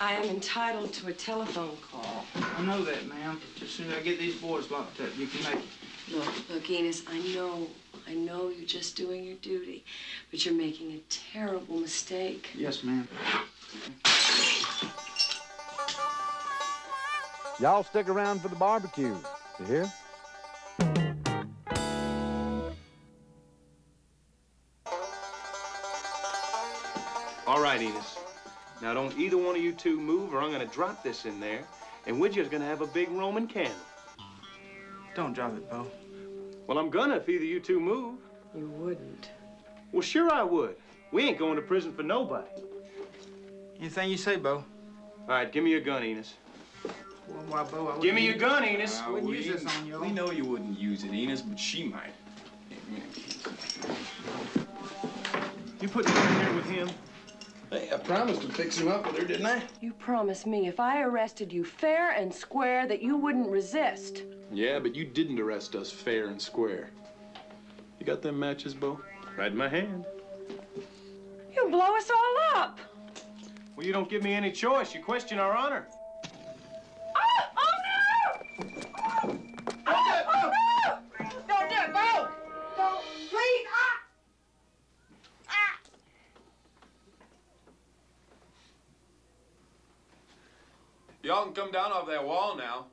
I am entitled to a telephone call. I know that, ma'am. As soon as I get these boys locked up, you can make it. Look, look, Enos, I know, I know you're just doing your duty, but you're making a terrible mistake. Yes, ma'am. Y'all stick around for the barbecue. You hear? All right, Enos. Now, don't either one of you two move, or I'm gonna drop this in there, and we're just gonna have a big Roman candle. Don't drop it, Bo. Well, I'm gonna if either you two move. You wouldn't. Well, sure I would. We ain't going to prison for nobody. Anything you say, Bo. All right, give me your gun, Enos. Well, why, Bo? I Give me your gun, Enos. I wouldn't use this on you. We know you wouldn't use it, Enos, but she might. You put the gun in here with him. Hey, I promised to fix him up with her, didn't I? You promised me if I arrested you fair and square that you wouldn't resist. Yeah, but you didn't arrest us fair and square. You got them matches, Bo? Right in my hand. You blow us all up. Well, you don't give me any choice. You question our honor. Y'all can come down off that wall now.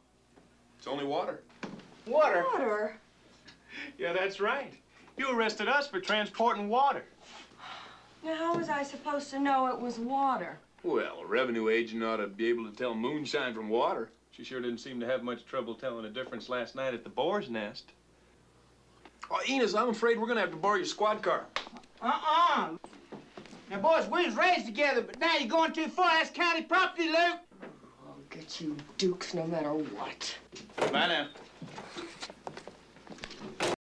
It's only water. Water. Water? Yeah, that's right. You arrested us for transporting water. Now, how was I supposed to know it was water? Well, a revenue agent ought to be able to tell moonshine from water. She sure didn't seem to have much trouble telling the difference last night at the boar's nest. Oh, Enos, I'm afraid we're gonna have to borrow your squad car. Uh-uh. Now, boys, we was raised together, but now you're going too far. That's county property, Luke. Get you dukes no matter what. Bye now.